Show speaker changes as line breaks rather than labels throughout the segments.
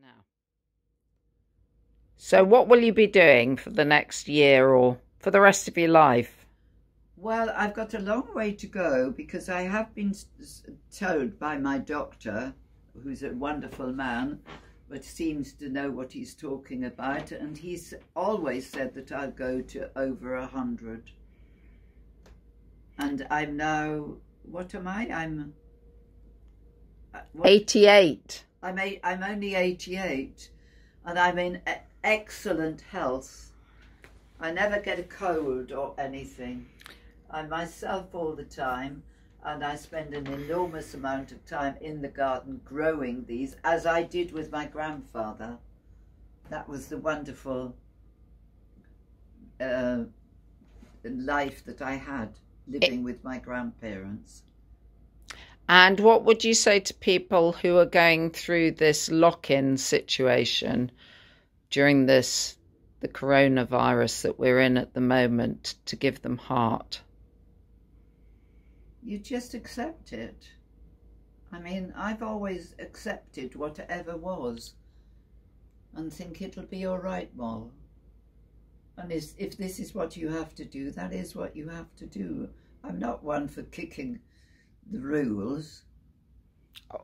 now. So, what will you be doing for the next year or for the rest of your life?
Well, I've got a long way to go because I have been told by my doctor, who's a wonderful man, but seems to know what he's talking about, and he's always said that I'll go to over a hundred. And I'm now, what am I? I'm
uh, what? 88.
I'm, eight, I'm only 88 and I'm in excellent health. I never get a cold or anything. I'm myself all the time and I spend an enormous amount of time in the garden growing these, as I did with my grandfather. That was the wonderful uh, life that I had living with my grandparents.
And what would you say to people who are going through this lock-in situation during this the coronavirus that we're in at the moment to give them heart?
You just accept it. I mean, I've always accepted whatever was and think it'll be all right, Moll. And if this is what you have to do, that is what you have to do. I'm not one for kicking the rules.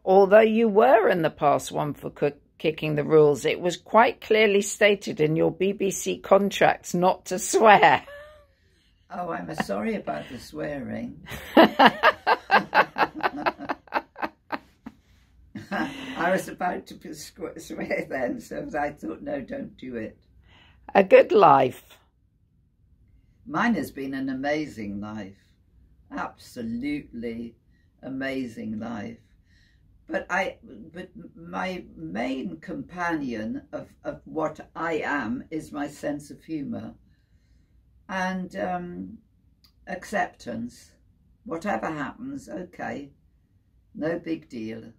Although you were in the past one for kicking the rules, it was quite clearly stated in your BBC contracts not to swear.
Oh, I'm sorry about the swearing. I was about to swear then, so I thought, no, don't do it.
A good life.
Mine has been an amazing life. Absolutely amazing life. But I, but my main companion of, of what I am is my sense of humour and um, acceptance. Whatever happens, okay, no big deal.